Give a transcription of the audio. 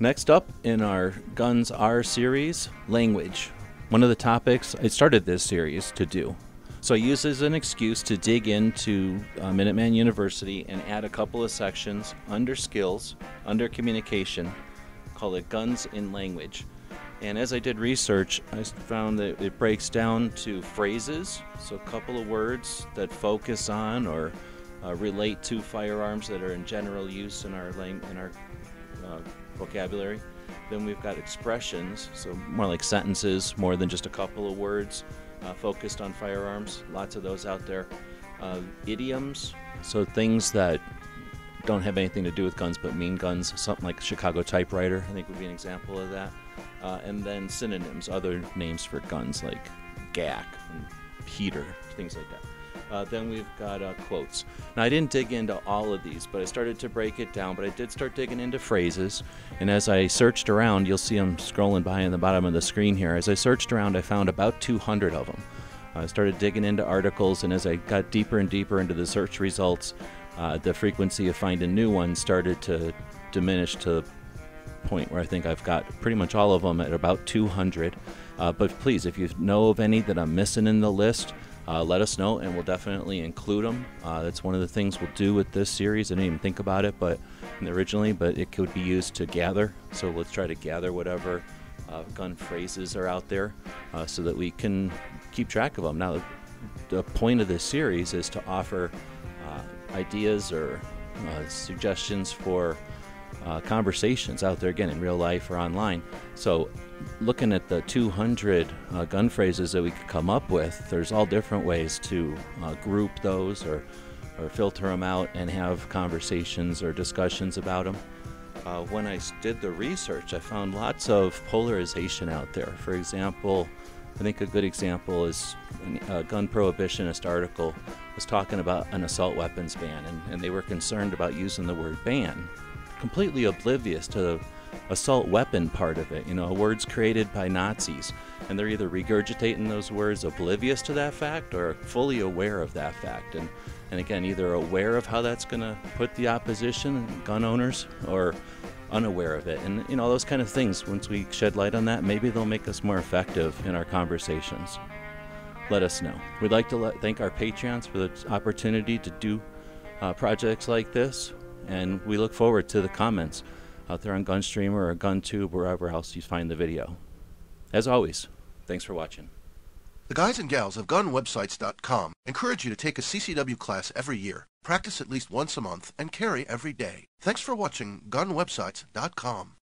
Next up in our Guns Are series, language. One of the topics I started this series to do. So I use as an excuse to dig into uh, Minuteman University and add a couple of sections under skills, under communication, call it Guns in Language. And as I did research, I found that it breaks down to phrases, so a couple of words that focus on or uh, relate to firearms that are in general use in our lang- in our uh, vocabulary. Then we've got expressions, so more like sentences, more than just a couple of words, uh, focused on firearms. Lots of those out there. Uh, idioms, so things that don't have anything to do with guns but mean guns. Something like Chicago typewriter, I think would be an example of that. Uh, and then synonyms, other names for guns like GAC and Peter, things like that. Uh, then we've got uh, quotes. Now, I didn't dig into all of these, but I started to break it down. But I did start digging into phrases. And as I searched around, you'll see them scrolling by in the bottom of the screen here. As I searched around, I found about 200 of them. I started digging into articles, and as I got deeper and deeper into the search results, uh, the frequency of finding new ones started to diminish to the point where I think I've got pretty much all of them at about 200. Uh, but please, if you know of any that I'm missing in the list, uh, let us know and we'll definitely include them. Uh, that's one of the things we'll do with this series. I didn't even think about it, but originally, but it could be used to gather. So let's try to gather whatever uh, gun phrases are out there uh, so that we can keep track of them. Now, the point of this series is to offer uh, ideas or uh, suggestions for uh, conversations out there again in real life or online. So, looking at the 200 uh, gun phrases that we could come up with, there's all different ways to uh, group those or, or filter them out and have conversations or discussions about them. Uh, when I did the research, I found lots of polarization out there. For example, I think a good example is a gun prohibitionist article was talking about an assault weapons ban, and, and they were concerned about using the word ban completely oblivious to the assault weapon part of it. You know, words created by Nazis, and they're either regurgitating those words oblivious to that fact or fully aware of that fact. And and again, either aware of how that's going to put the opposition, and gun owners, or unaware of it. And you know, those kind of things. Once we shed light on that, maybe they'll make us more effective in our conversations. Let us know. We'd like to let, thank our Patreons for the opportunity to do uh, projects like this and we look forward to the comments out there on Gunstreamer or GunTube, wherever else you find the video. As always, thanks for watching. The guys and gals of GunWebsites.com encourage you to take a CCW class every year, practice at least once a month, and carry every day. Thanks for watching GunWebsites.com.